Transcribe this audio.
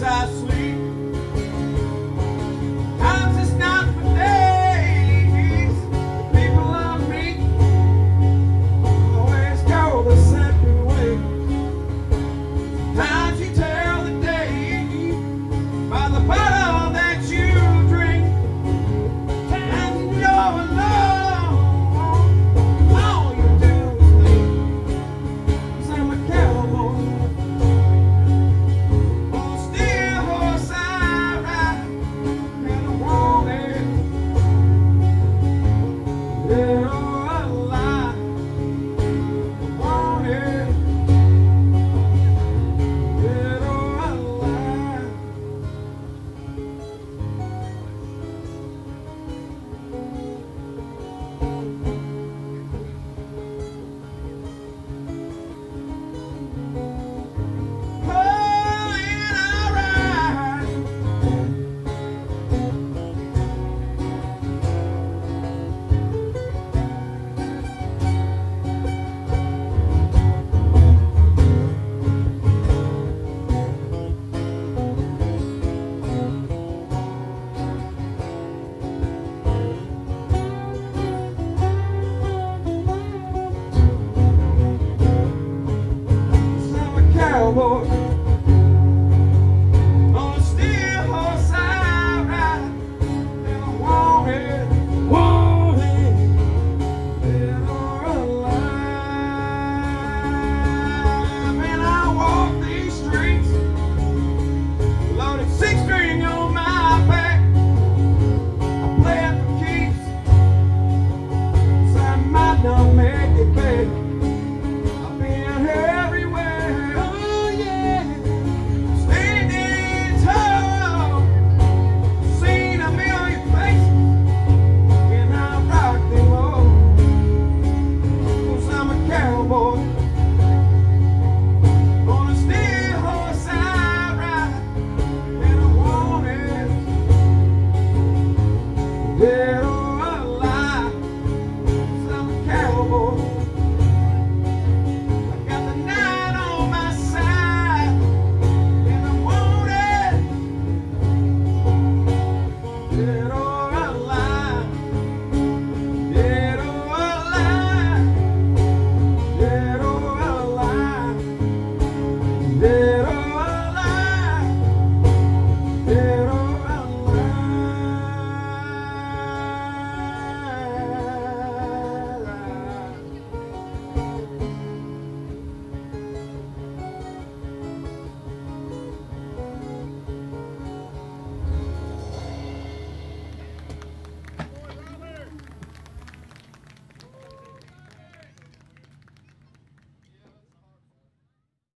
baptized